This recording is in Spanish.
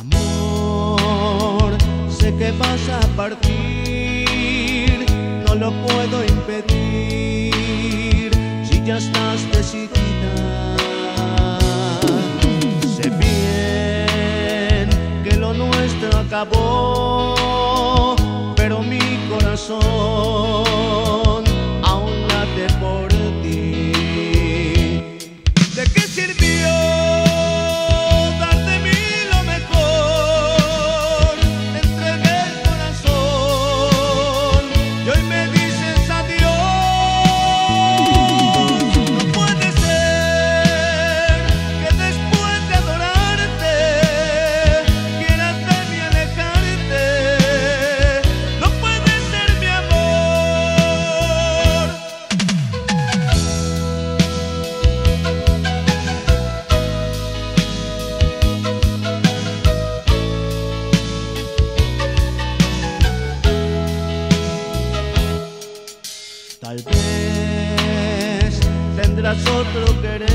Amor, sé que vas a partir, no lo puedo impedir si ya estás decidida. Sé bien que lo nuestro acabó, pero mi corazón Tal tendrás otro querer.